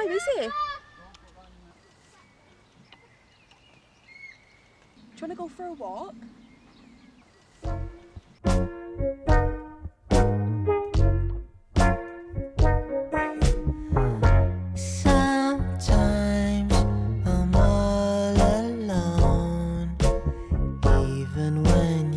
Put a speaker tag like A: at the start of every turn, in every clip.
A: Ah, it? Do you want to go for a walk?
B: Sometimes I'm all alone, even when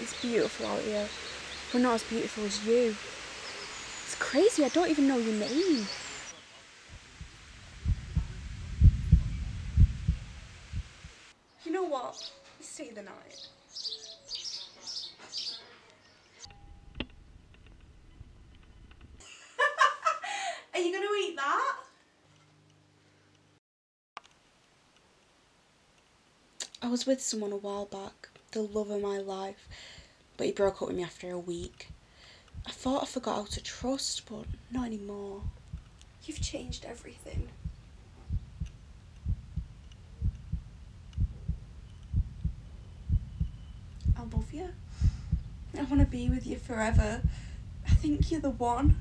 A: It's beautiful out here, but not as beautiful as you. It's crazy, I don't even know your name. You know what? Stay the night. Are you going to eat that? I was with someone a while back, the love of my life, but he broke up with me after a week. I thought I forgot how to trust, but not anymore. You've changed everything. I love you. I want to be with you forever. I think you're the one.